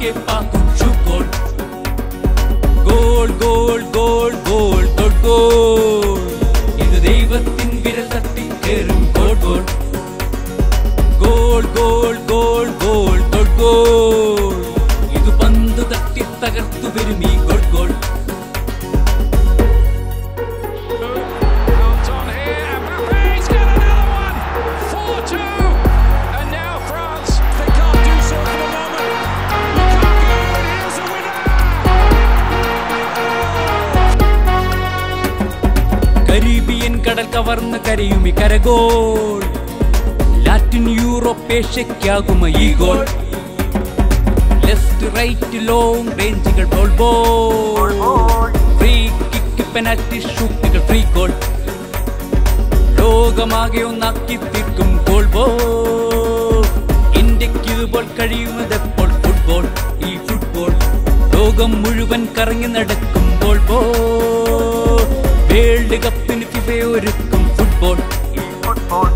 கேப்பா குச்சு கோல் கோல் கோல் கோல் கோல் தொட்கோல் இது தெய்வத்தின் விரல் தட்டி பெரும் கோட்கோல் കരയും കരയുമി കരഗോൾ ലാറ്റിൻ യൂറോപ്പ് ഈ goal left right long റേഞ്ചുകൾ ball ball free kick penalty ഷൂട്ടുകൾ free goal ലോകമാകെ ഒന്നാക്കി തീർക്കും ഗോൾ ബോൾ ഇന്ത്യയ്ക്ക് ഇതുപോൽ കഴിയുന്നതെപ്പോൾ ഫുട്ബോൾ ഈ ഫുട്ബോൾ ലോകം മുഴുവൻ കറങ്ങി നടക്കും ഗോൾ ബോൾ ലോകത്തെ ഒരുക്കും ഫുട്ബോൾ ഫുട്ബോൾ